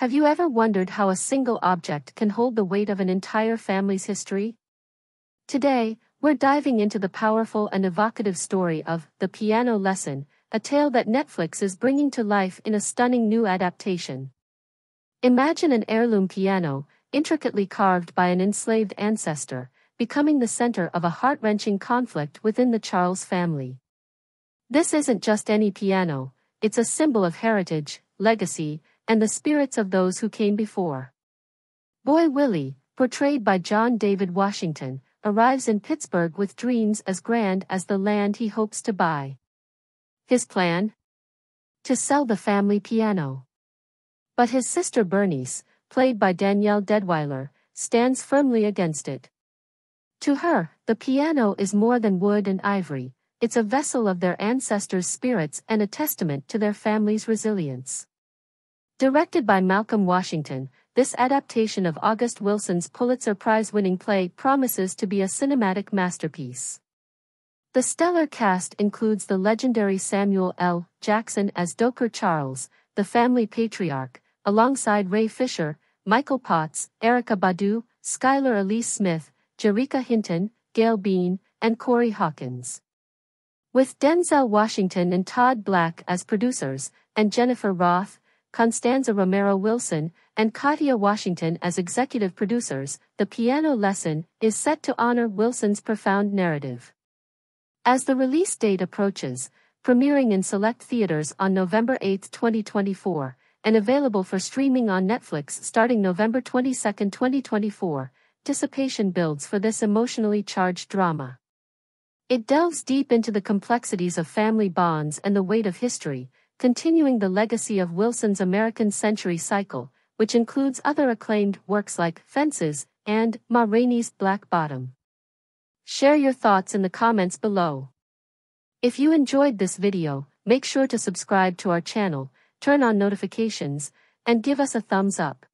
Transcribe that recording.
Have you ever wondered how a single object can hold the weight of an entire family's history? Today, we're diving into the powerful and evocative story of The Piano Lesson, a tale that Netflix is bringing to life in a stunning new adaptation. Imagine an heirloom piano, intricately carved by an enslaved ancestor, becoming the center of a heart-wrenching conflict within the Charles family. This isn't just any piano, it's a symbol of heritage, legacy, and the spirits of those who came before. Boy Willie, portrayed by John David Washington, arrives in Pittsburgh with dreams as grand as the land he hopes to buy. His plan? To sell the family piano. But his sister Bernice, played by Danielle Deadwyler, stands firmly against it. To her, the piano is more than wood and ivory, it's a vessel of their ancestors' spirits and a testament to their family's resilience. Directed by Malcolm Washington, this adaptation of August Wilson's Pulitzer Prize-winning play promises to be a cinematic masterpiece. The stellar cast includes the legendary Samuel L. Jackson as Doaker Charles, the family patriarch, alongside Ray Fisher, Michael Potts, Erykah Badu, Skylar Aleece Smith, Jerrika Hinton, Gail Bean, and Corey Hawkins. With Denzel Washington and Todd Black as producers, and Jennifer Roth, Constanza Romero Wilson, and Katia Washington as executive producers, the piano lesson is set to honor Wilson's profound narrative. As the release date approaches, premiering in select theaters on November 8, 2024, and available for streaming on Netflix starting November 22, 2024, dissipation builds for this emotionally charged drama. It delves deep into the complexities of family bonds and the weight of history, continuing the legacy of Wilson's American Century Cycle, which includes other acclaimed works like Fences and Ma Rainey's Black Bottom. Share your thoughts in the comments below. If you enjoyed this video, make sure to subscribe to our channel, turn on notifications, and give us a thumbs up.